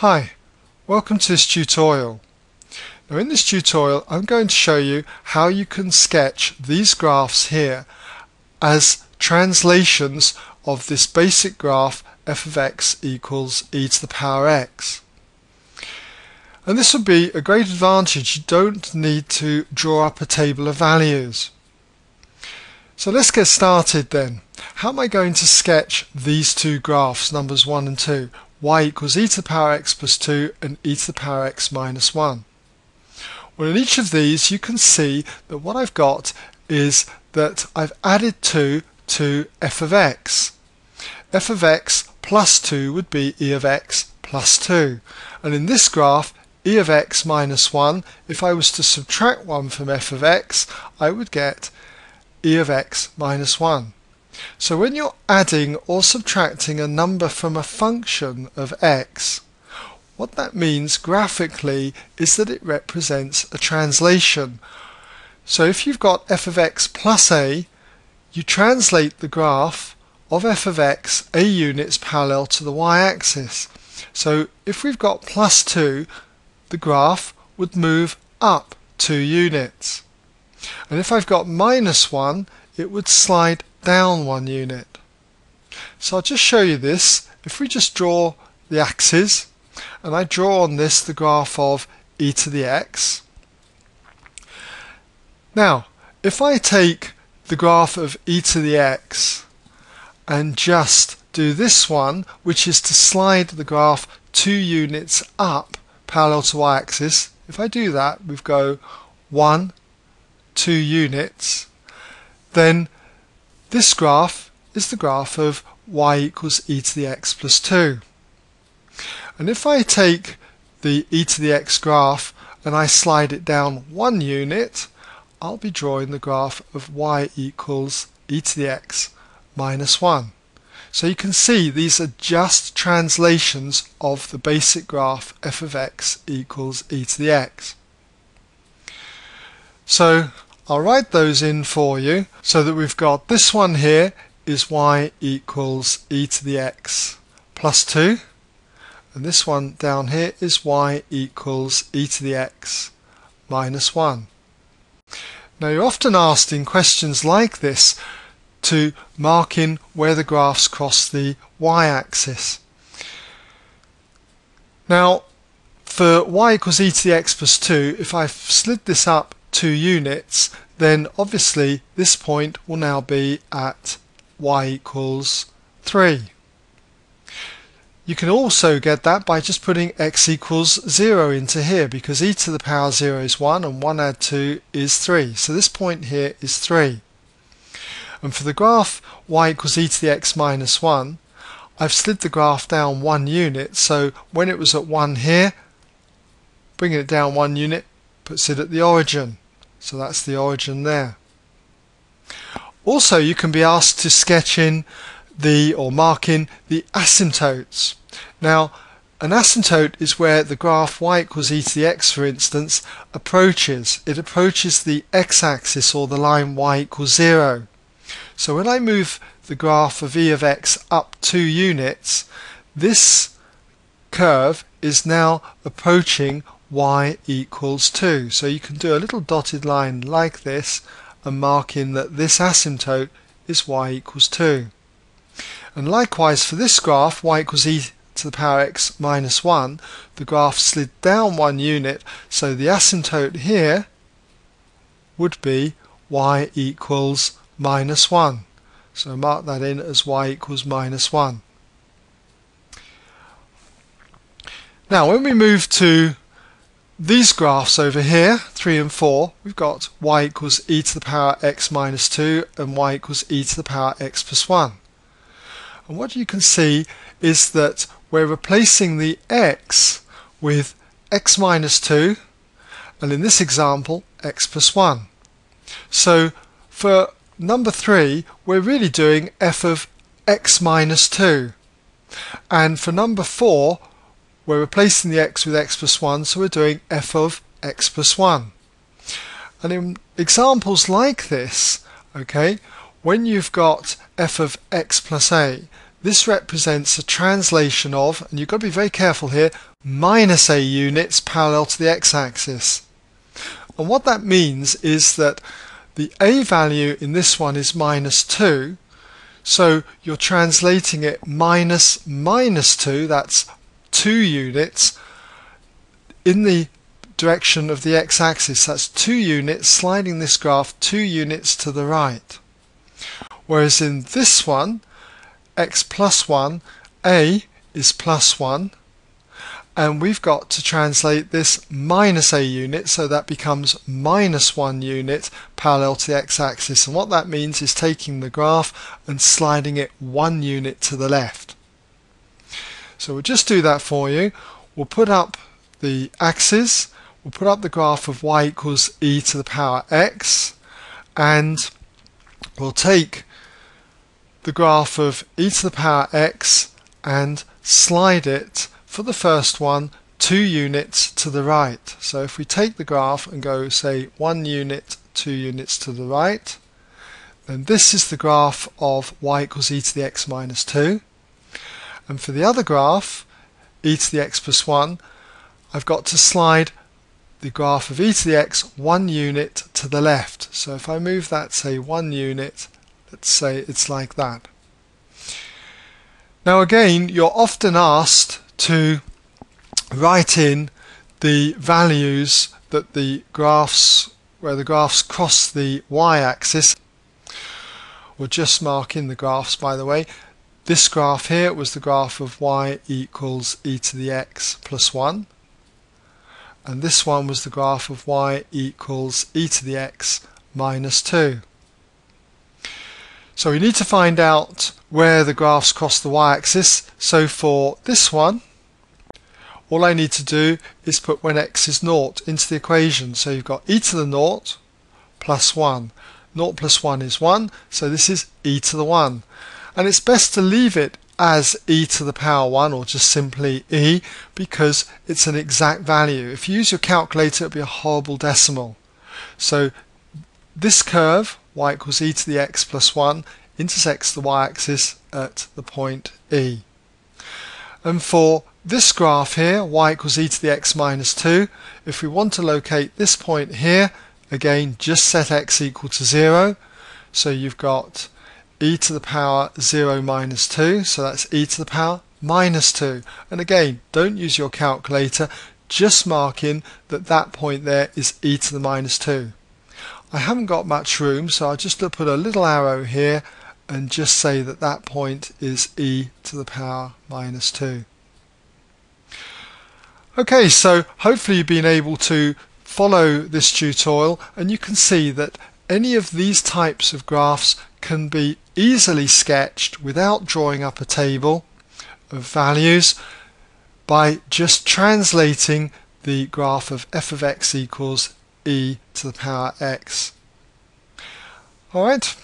Hi, welcome to this tutorial. Now in this tutorial I'm going to show you how you can sketch these graphs here as translations of this basic graph f of x equals e to the power x. And this would be a great advantage, you don't need to draw up a table of values. So let's get started then. How am I going to sketch these two graphs, numbers 1 and 2? Y equals e to the power x plus 2 and e to the power x minus 1. Well, in each of these you can see that what I've got is that I've added 2 to f of x. f of x plus 2 would be e of x plus 2. And in this graph, e of x minus 1, if I was to subtract 1 from f of x, I would get e of x minus 1. So when you're adding or subtracting a number from a function of x, what that means graphically is that it represents a translation. So if you've got f of x plus a, you translate the graph of f of x a units parallel to the y-axis. So if we've got plus 2, the graph would move up 2 units. And if I've got minus 1, it would slide down one unit. So I'll just show you this. If we just draw the axes, and I draw on this the graph of e to the x. Now, if I take the graph of e to the x and just do this one, which is to slide the graph two units up parallel to y-axis, if I do that, we've go one, two units, then this graph is the graph of y equals e to the x plus 2. And if I take the e to the x graph and I slide it down one unit, I'll be drawing the graph of y equals e to the x minus 1. So you can see these are just translations of the basic graph f of x equals e to the x. So I'll write those in for you so that we've got this one here is y equals e to the x plus 2 and this one down here is y equals e to the x minus 1. Now you're often asked in questions like this to mark in where the graphs cross the y-axis. Now for y equals e to the x plus 2 if I've slid this up two units, then obviously this point will now be at y equals 3. You can also get that by just putting x equals 0 into here because e to the power 0 is 1 and 1 add 2 is 3. So this point here is 3. And for the graph y equals e to the x minus 1, I've slid the graph down one unit so when it was at 1 here, bringing it down one unit puts it at the origin. So that's the origin there. Also, you can be asked to sketch in the or mark in the asymptotes. Now, an asymptote is where the graph y equals e to the x, for instance, approaches. It approaches the x-axis or the line y equals 0. So when I move the graph of e of x up two units, this curve is now approaching y equals 2. So you can do a little dotted line like this and mark in that this asymptote is y equals 2. And likewise for this graph, y equals e to the power x minus 1, the graph slid down one unit, so the asymptote here would be y equals minus 1. So mark that in as y equals minus 1. Now when we move to these graphs over here, 3 and 4, we've got y equals e to the power x minus 2 and y equals e to the power x plus 1. And what you can see is that we're replacing the x with x minus 2 and in this example x plus 1. So for number 3 we're really doing f of x minus 2 and for number 4 we're replacing the x with x plus 1, so we're doing f of x plus 1. And in examples like this, okay, when you've got f of x plus a, this represents a translation of, and you've got to be very careful here, minus a units parallel to the x-axis. And what that means is that the a value in this one is minus 2, so you're translating it minus minus 2, that's 2 units, in the direction of the x-axis. That's 2 units, sliding this graph 2 units to the right. Whereas in this one, x plus 1, a is plus 1, and we've got to translate this minus a unit, so that becomes minus 1 unit parallel to the x-axis. And what that means is taking the graph and sliding it 1 unit to the left. So we'll just do that for you. We'll put up the axes, we'll put up the graph of y equals e to the power x, and we'll take the graph of e to the power x and slide it for the first one two units to the right. So if we take the graph and go say one unit, two units to the right, then this is the graph of y equals e to the x minus 2. And for the other graph, e to the x plus 1, I've got to slide the graph of e to the x one unit to the left. So if I move that, say, one unit, Let's say it's like that. Now again, you're often asked to write in the values that the graphs, where the graphs cross the y-axis. We'll just mark in the graphs by the way. This graph here was the graph of y equals e to the x plus 1 and this one was the graph of y equals e to the x minus 2. So we need to find out where the graphs cross the y-axis. So for this one, all I need to do is put when x is naught into the equation. So you've got e to the naught plus 1. Naught plus 1 is 1, so this is e to the 1. And it's best to leave it as e to the power 1 or just simply e because it's an exact value. If you use your calculator, it'll be a horrible decimal. So this curve y equals e to the x plus 1 intersects the y-axis at the point E. And for this graph here, y equals e to the x minus 2, if we want to locate this point here, again just set x equal to 0. So you've got e to the power 0 minus 2, so that's e to the power minus 2. And again, don't use your calculator, just mark in that that point there is e to the minus 2. I haven't got much room so I'll just put a little arrow here and just say that that point is e to the power minus 2. Okay, so hopefully you've been able to follow this tutorial and you can see that any of these types of graphs can be easily sketched without drawing up a table of values by just translating the graph of f of x equals e to the power x. Alright.